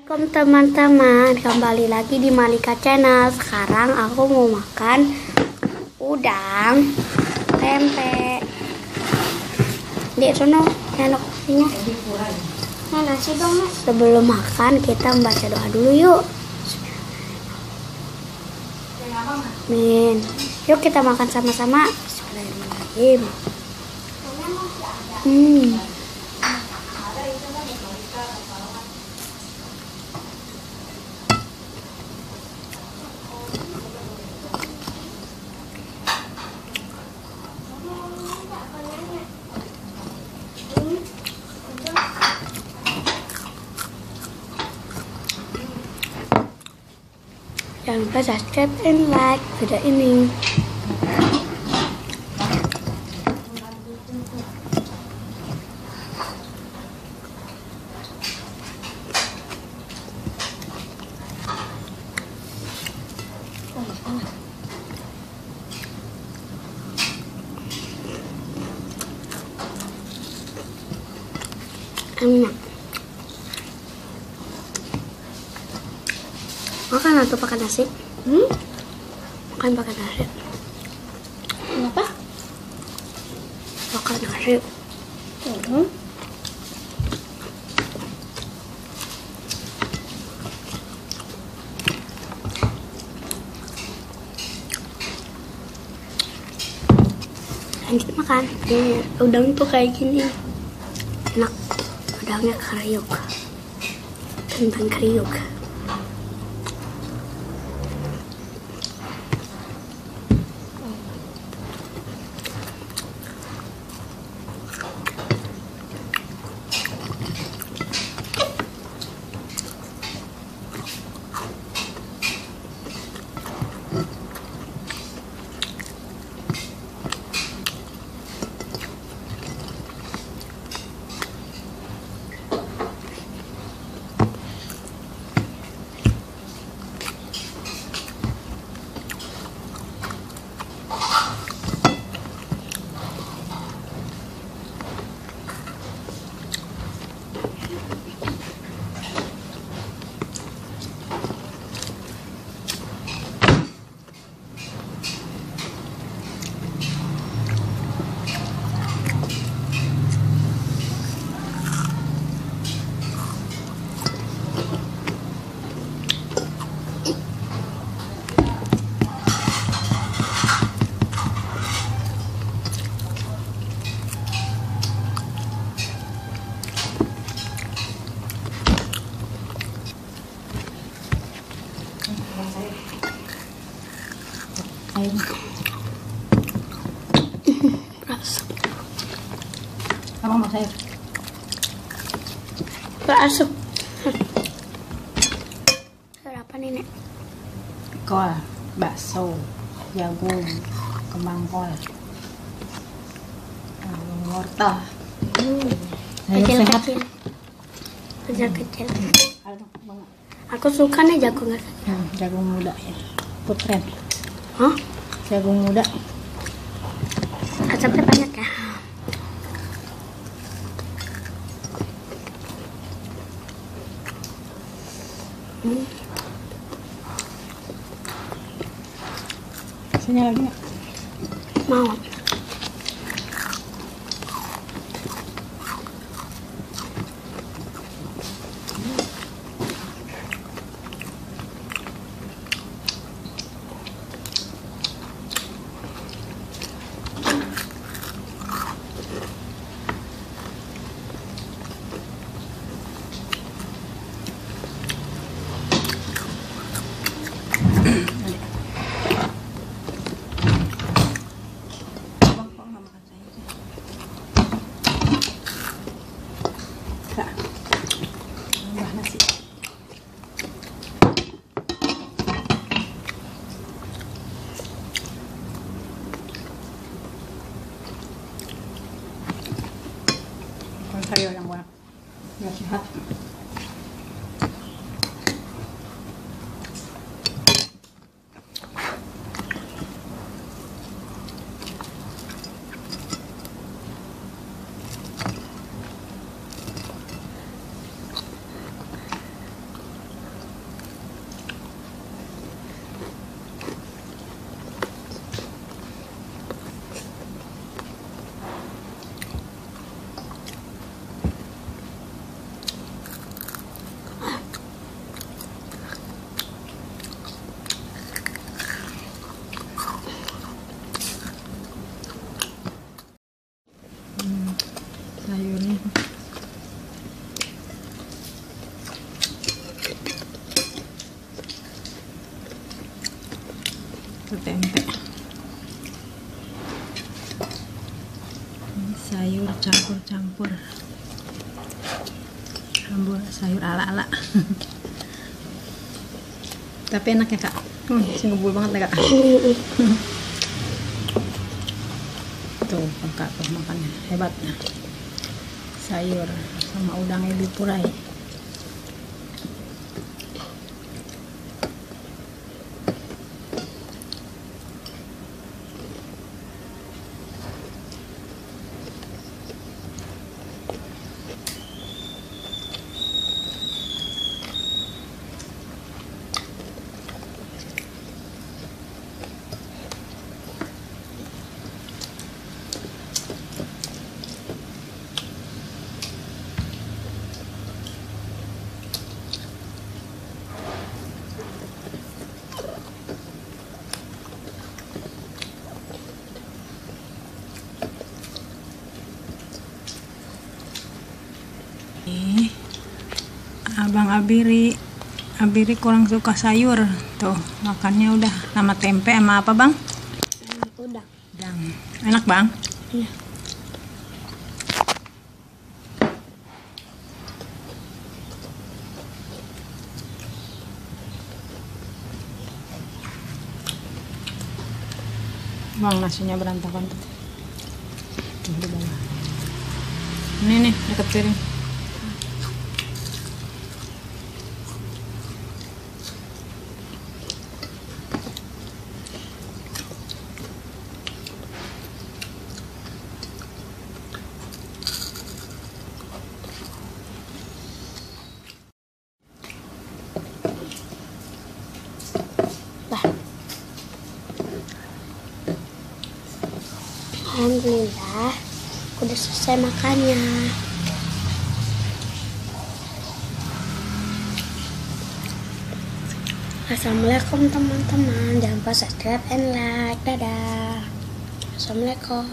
Assalamualaikum teman-teman. Kembali lagi di Malika Channel. Sekarang aku mau makan Udang Tempe. Sono Nyalok sini Nah nasi dong Mas. Sebelum makan kita membaca doa dulu yuk. Amin. Yuk kita makan sama-sama. Bismillahirrahmanirrahim. Hmm Jangan lupa subscribe and like video ini. Enak. Makan atau pakai nasi? Hmm? Makan pakai nasi. Kenapa? Makan nasi. Hmm. Lanjut makan. Nih, udang tuh kayak gini. Enak. Udangnya kriuk. Kentang kriuk. Apa mau sayur? Berasap. Sarapan ini. Kol, bakso, jagung, kembang kol, lalu wortel. Sayur sehat. Kecil-kecil. Kecil-kecil. Aduh, banget. Aku suka nih jagung Hmm, jagung muda ya. Putren. Hah? Jagung muda. Asapnya banyak ya? Hmm. Sini lagi nggak? Mau. Tambah nasi. Kalau sayur yang banyak, biar sehat. Tempe. Ini sayur campur-campur. Campur sayur ala-ala. Tapi enak ya kak. Hmm, ngebul banget ya kak. Tuh tuh makannya hebatnya. Sayur sama udangnya dipurai. Abang Abiri Abiri kurang suka sayur Tuh, makannya udah sama tempe sama apa bang? Udang. Udang Enak bang? Iya. Bang, nasinya berantakan tuh Ini nih, deket piring Alhamdulillah, udah selesai makannya. Assalamualaikum teman-teman, jangan lupa subscribe and like. Dadah. Assalamualaikum.